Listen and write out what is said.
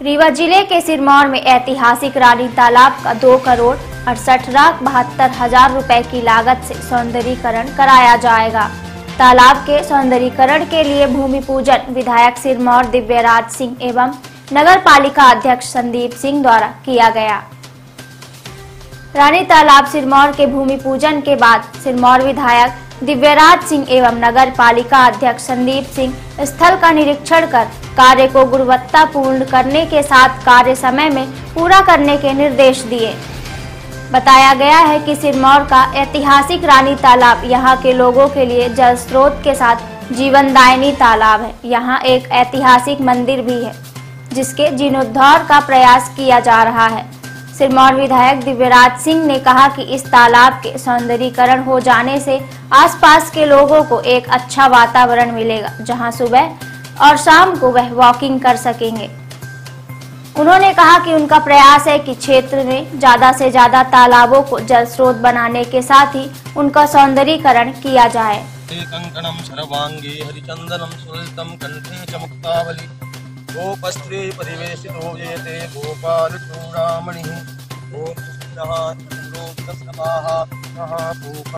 रीवा ज़िले के सिरमौर में ऐतिहासिक रानी तालाब का दो करोड़ अड़सठ लाख बहत्तर हज़ार रुपए की लागत से सौंदर्यीकरण कराया जाएगा। तालाब के सौंदर्यीकरण के लिए भूमि पूजन विधायक सिरमौर दिव्यराज सिंह एवं नगर पालिका अध्यक्ष संदीप सिंह द्वारा किया गया। रानी तालाब सिरमौर के भूमि पूजन के बाद सिरमौर विधायक दिव्यराज सिंह एवं नगर पालिका अध्यक्ष संदीप सिंह स्थल का निरीक्षण कर कार्य को गुणवत्ता पूर्ण करने के साथ कार्य समय में पूरा करने के निर्देश दिए। बताया गया है कि सिरमौर का ऐतिहासिक रानी तालाब यहाँ के लोगों के लिए जल स्रोत के साथ जीवनदायिनी तालाब है। यहाँ एक ऐतिहासिक मंदिर भी है, जिसके जीर्णोद्धार का प्रयास किया जा रहा है। सिरमौर विधायक दिव्यराज सिंह ने कहा कि इस तालाब के सौंदर्यीकरण हो जाने से आसपास के लोगों को एक अच्छा वातावरण मिलेगा, जहाँ सुबह और शाम को वह वॉकिंग कर सकेंगे। उन्होंने कहा कि उनका प्रयास है कि क्षेत्र में ज़्यादा से ज़्यादा तालाबों को जल स्रोत बनाने के साथ ही उनका सौंदर्यीकरण किया जाए। कण्ठे च मुक्तावली। गोपस्त्रे परिवेशितो येते गोपालचूडामणिः ॐ सुन्दः इन्द्रो विदस्रवाः नः भूप